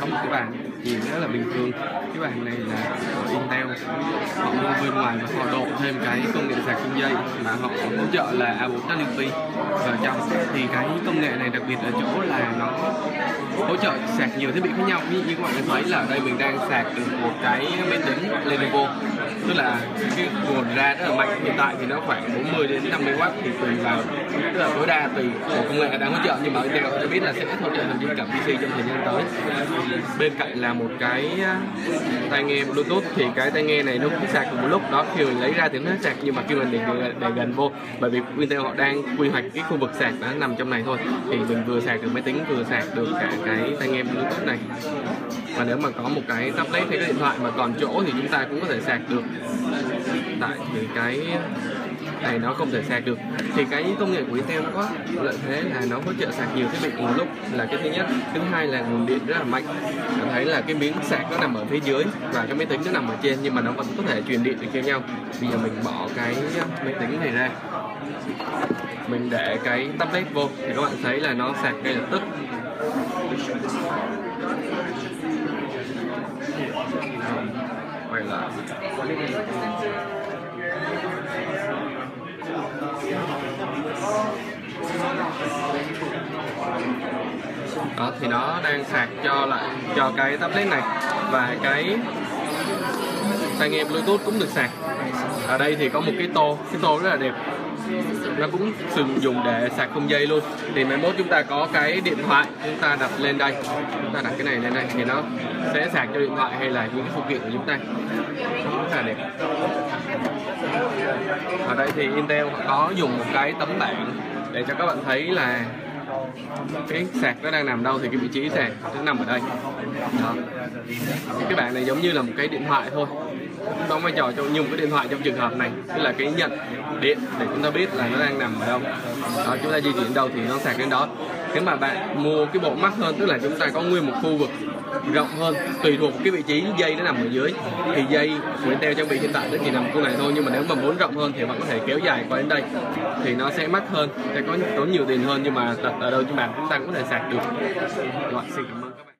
đang có một thì nhìn rất là bình thường. Cái bàn này là của Intel. Họ mua bên ngoài và họ độ thêm cái công nghệ sạc không dây mà họ hỗ trợ là A4WP vào trong thì cái công nghệ này đặc biệt ở chỗ là nó hỗ trợ sạc nhiều thiết bị khác nhau. Như, như các bạn thấy là ở đây mình đang sạc được một cái máy tính Lenovo. Tức là cái nguồn ra rất là mạnh. Hiện tại thì nó khoảng 40 đến 50 w thì tùy vào tức là tối đa tùy của công nghệ đang hỗ trợ. Nhưng mà Intel cho biết là sẽ hỗ trợ thậm chí cả PC trong thời gian tới. Bên cạnh là một cái à, tai nghe Bluetooth thì cái tai nghe này nó cũng sạc cùng một lúc. Đó khi mình lấy ra thì nó sạc nhưng mà khi mình để, để gần vô bởi vì Intel họ đang quy hoạch cái khu vực sạc nó nằm trong này thôi thì mình vừa sạc được máy tính vừa sạc được cả cái tai nghe Bluetooth này. Và nếu mà có một cái tablet hay cái điện thoại mà còn chỗ thì chúng ta cũng có thể sạc được. Tại thì cái này nó không thể sạc được. Thì cái công nghệ của Intel nó có lợi thế là nó hỗ trợ sạc nhiều thiết bị cùng lúc là cái thứ nhất. Thứ hai là nguồn điện rất là mạnh. Cảm thấy là cái miếng sạc nó nằm ở phía dưới và cái máy tính nó nằm ở trên nhưng mà nó vẫn có thể truyền điện được cho nhau. Bây giờ mình bỏ cái ờ, máy tính này ra. Mình để cái tablet vô thì các bạn thấy là nó sạc ngay lập tức. Quay lại đó, thì nó đang sạc cho lại, cho cái tablet này và cái tai nghe bluetooth cũng được sạc ở đây thì có một cái tô cái tô rất là đẹp nó cũng sử dụng để sạc không dây luôn. Thì mai mốt chúng ta có cái điện thoại, chúng ta đặt lên đây. Chúng ta đặt cái này lên đây thì nó sẽ sạc cho điện thoại hay là những cái phụ kiện của chúng ta. Rất là đẹp ở đây thì Intel có dùng một cái tấm bảng để cho các bạn thấy là cái sạc nó đang nằm đâu thì cái vị trí sạc nó nằm ở đây. Đó. cái bảng này giống như là một cái điện thoại thôi. Đóng vai trò cho như một cái điện thoại trong trường hợp này. Tức là cái nhận điện để chúng ta biết là nó đang nằm ở đâu. Đó, chúng ta di chuyển đâu thì nó sạc đến đó nếu mà bạn mua cái bộ mắt hơn, tức là chúng ta có nguyên một khu vực rộng hơn, tùy thuộc cái vị trí dây nó nằm ở dưới, thì dây của Intel trang bị hiện tại nó chỉ nằm khu này thôi, nhưng mà nếu mà muốn rộng hơn thì bạn có thể kéo dài qua đến đây, thì nó sẽ mắc hơn, sẽ có tốn nhiều tiền hơn, nhưng mà đặt ở đâu, chúng bạn chúng ta cũng có thể sạc được. Rồi xin cảm ơn. các bạn